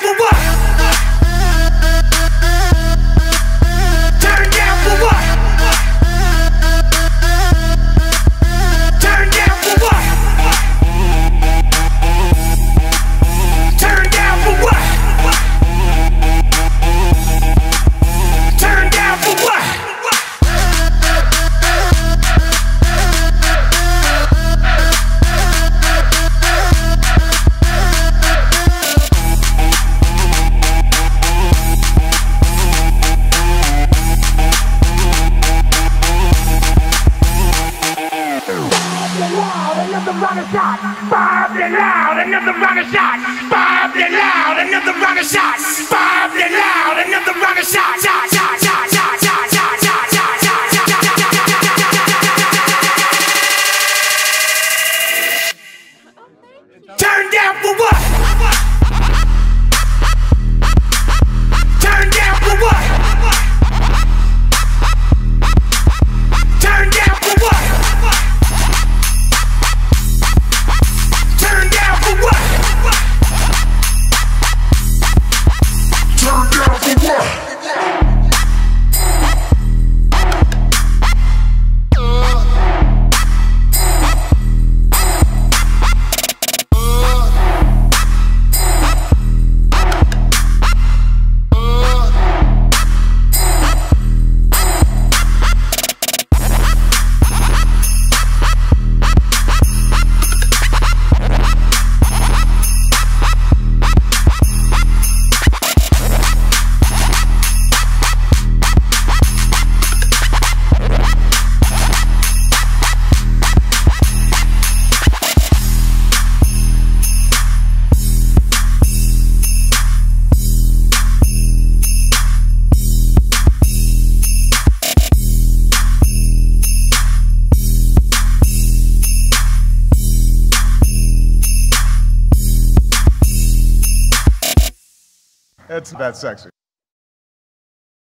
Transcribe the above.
for what? Shot. It loud, another rocket shot. Bob it loud, another rocket shot. Bob it loud, another rocket shot, shot, 对了。It's that sexy.